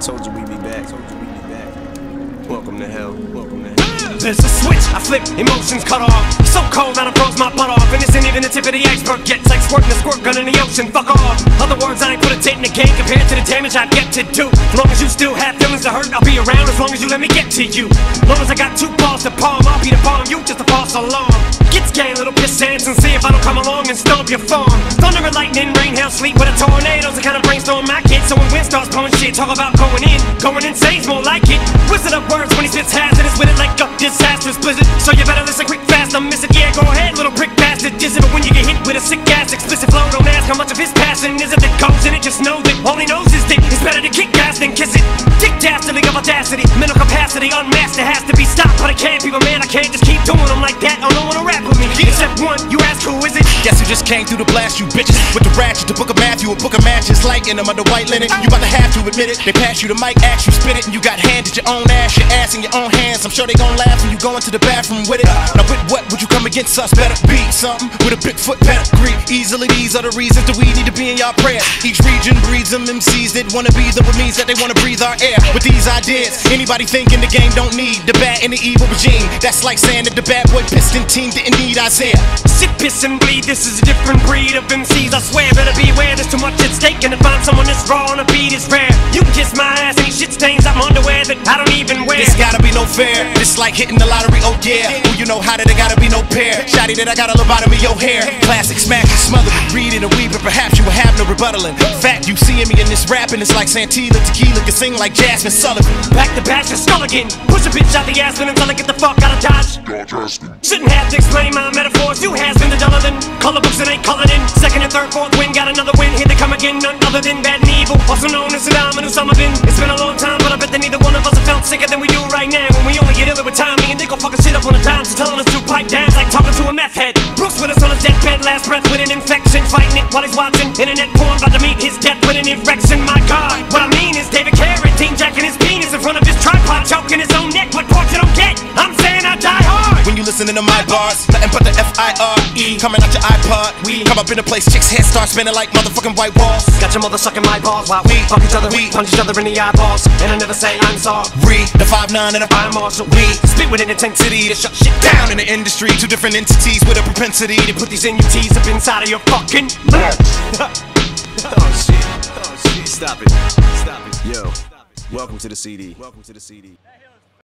Told you we'd be back. Told you we'd be back to hell. Welcome to hell. There's a switch, I flip, emotions cut off. So cold, that I froze my butt off. And isn't even the tip of the iceberg yet. It's like squirting a squirt gun in the ocean, fuck off. Other words, I ain't put a dent in the game compared to the damage I get to do. As long as you still have feelings to hurt, I'll be around as long as you let me get to you. As long as I got two balls to palm, I'll be the bomb, you just a false alarm. Get scared, little piss ants, and see if I don't come along and stomp your farm. Thunder and lightning, rain, hell, sleep with a tornado's the kind of brainstorm I get. So when wind starts blowing shit, talk about going in. Going insane's more like it. Wizard of words when he spits hazardous with it like a disastrous blizzard. So you better listen quick, fast, I'm missing. Yeah, go ahead, little prick bastard. Dizzy, but when you get hit with a sick ass explicit flow, don't ask how much of his passion is it that goes in it. Just know that all he knows is dick. It's better to kick ass than kiss it. Dick dastardly of audacity, mental capacity unmasked. It has to be stopped, but I can't be my man. I can't just keep doing them like that. No one to rap me. Except one, you ask who is it? Guess who just came through the blast, you bitches. With the ratchet, the book of Matthew, a book of matches. Lighting them under white linen. You about to have to admit it. They pass you the mic, ask you spit it. And you got handed your own ass, your ass in your own hands. I'm sure they gon' laugh when you go into the bathroom with it. Now with what would you come against us? Better be something with a big foot pedigree Easily these are the reasons that we need to be in y'all prayers Each region breeds them MCs that wanna be them What means that they wanna breathe our air. With these ideas, anybody thinking the game don't need The bad and the evil regime. That's like saying that the bad boy piston team didn't need Isiah Sit, piss, and bleed. This is a different breed of MCs. I swear, better beware. There's too much at stake, and to find someone that's raw on a beat is rare. You can kiss my ass, any shit stains. I'm underwear that I don't even wear. This gotta be no fair. This like hitting the lottery, oh yeah. Who you know how that it gotta be no pair. Shotty that I got a lobotomy your hair. Classic smack, smother it. Reading a weed, but perhaps you will have no rebuttaling. Fact, you seeing me in this rapping, it's like Santilla Tequila can sing like Jazmine Sullivan. Back to back to skull again. Push a bitch out the ass until I get the fuck out of Dodge. Shouldn't have to explain my metaphors. You has been the duller than color books that ain't colored in. Second and third, fourth win, got another win. Here they come again, none other than bad and evil. Also known as Saddam and Osama bin. It's been a long time, but I bet that neither one of us have felt sicker than we do right now. When we only get iller with time, me and Dick gon' fucking shit up on the dime. So telling us to pipe down talking to a meth head. Bruce with us on his deathbed, last breath with an infection. Fighting it while he's watching internet porn, about to meet his death with an erection. My God, what I mean is David Carradine jacking his penis in front of his tripod, choking his own neck. What listening to my bars, nothing but the F-I-R-E Coming out your iPod, we come up in the place, chicks' heads start spinning like motherfucking white walls Got your mother sucking my balls while We- fuck each other, we- punch each other in the eyeballs, and I never say I'm sorry. The 5'9 and the I'm Marshall. We spit with an intensity to shut shit down in the industry Two different entities with a propensity to put these NUTs up inside of your fucking mouth. Oh shit. Oh shit. Stop it. Stop it. Yo. Welcome to the CD. Welcome to the CD.